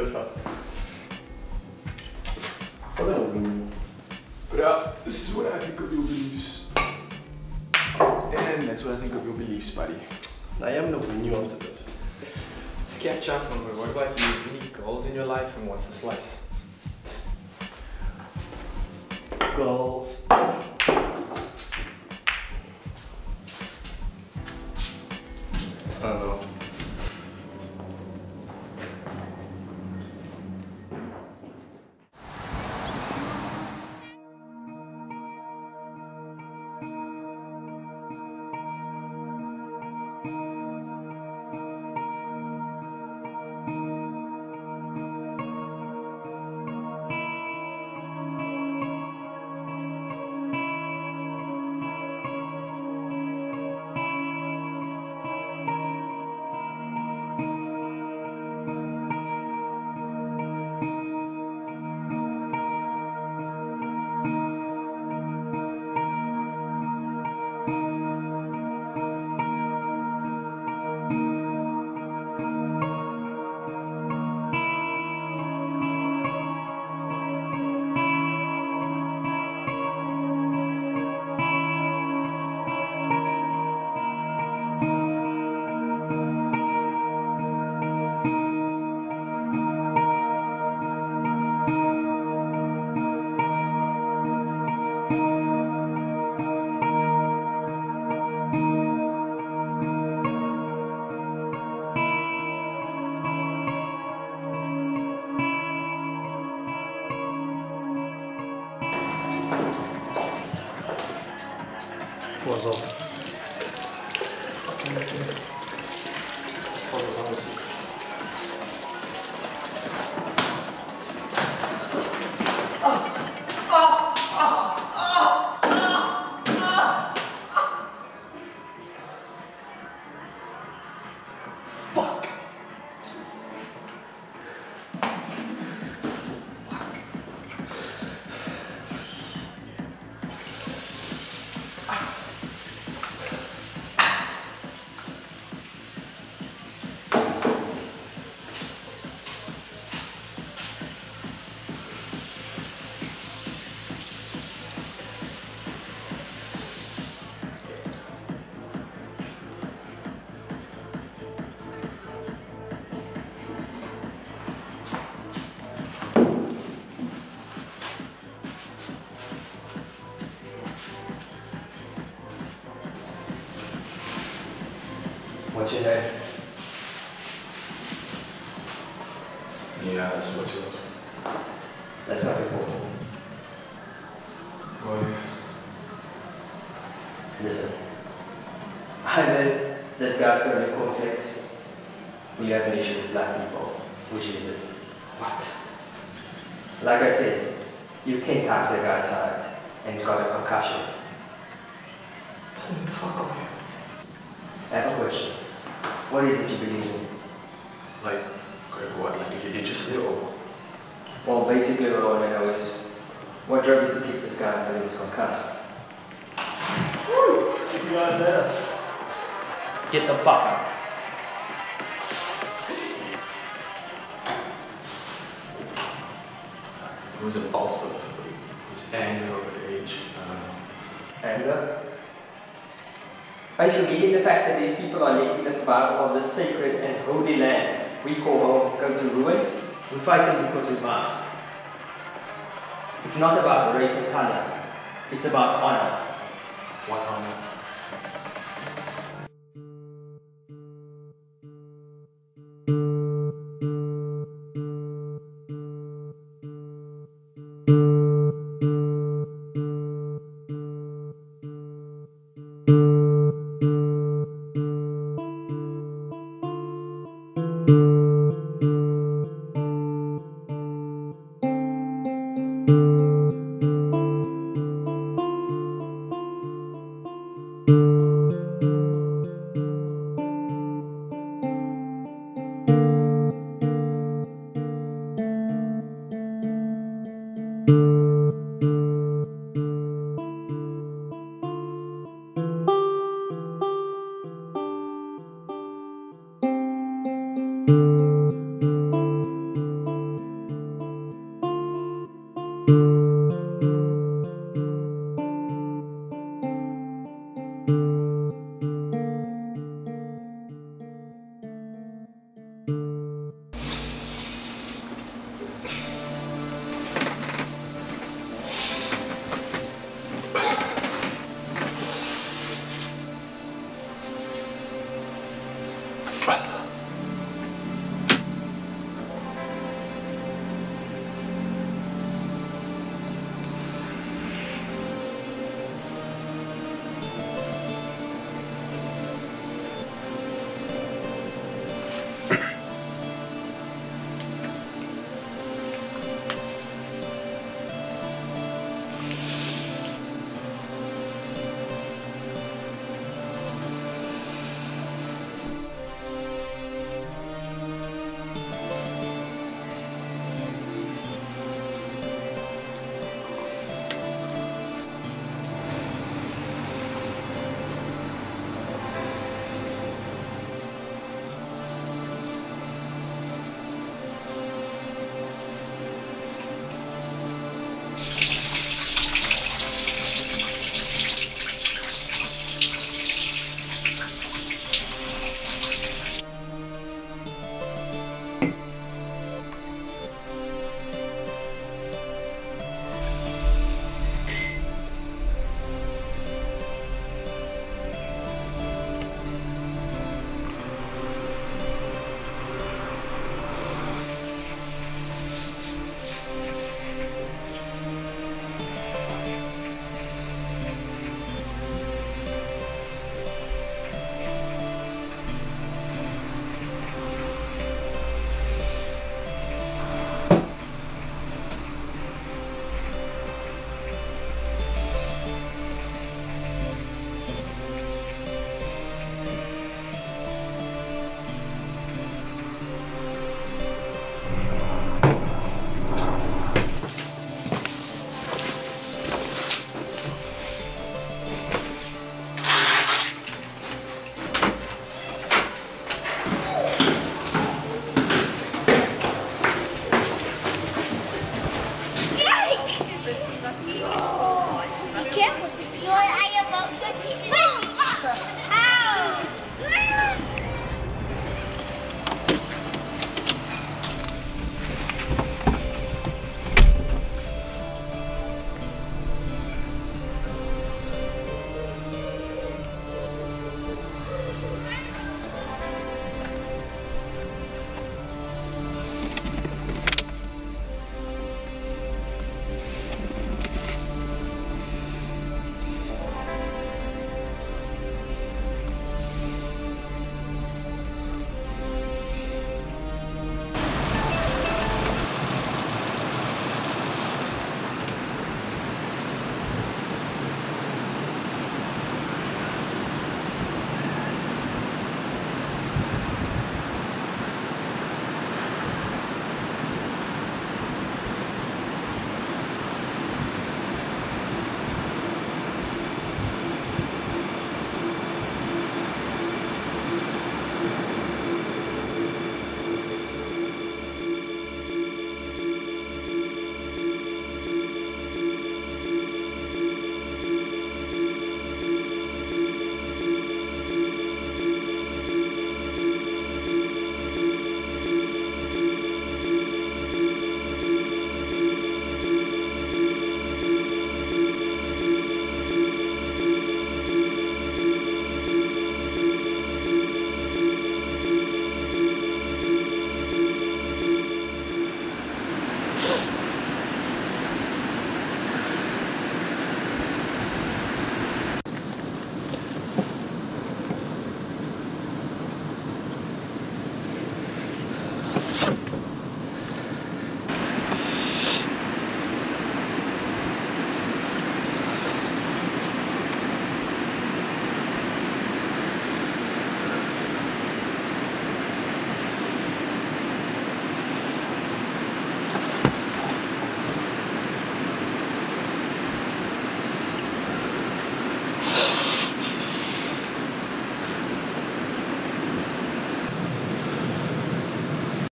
Träffa. Kolla nog. But uh, this is what I think of your beliefs. And that's what I think of your beliefs, buddy. Nej, jag är nog new after this. Sketch up, but what about you? Any goals in your life and what's the slice? Goals. What's up? Name? Yeah, that's what's yours. That's not important. Why? Listen. I guys that are in conflicts. We have an issue with black people. Which is it? What? Like I said, you can't taps a guy's size and he's got a concussion. The fuck here. I have a question. What is it you believe in? Like, like what? Like religiously or? Well, basically what I want to know is, what drove you to kick this guy until he was concussed? You guys there? Get the fuck out. It was impulsive. It was anger over the age. Um, Anger? You forgetting the fact that these people are letting the survival of this sacred and holy land we call home go to ruin? We fight them because we must. It's not about race and color. It's about honor. what honor?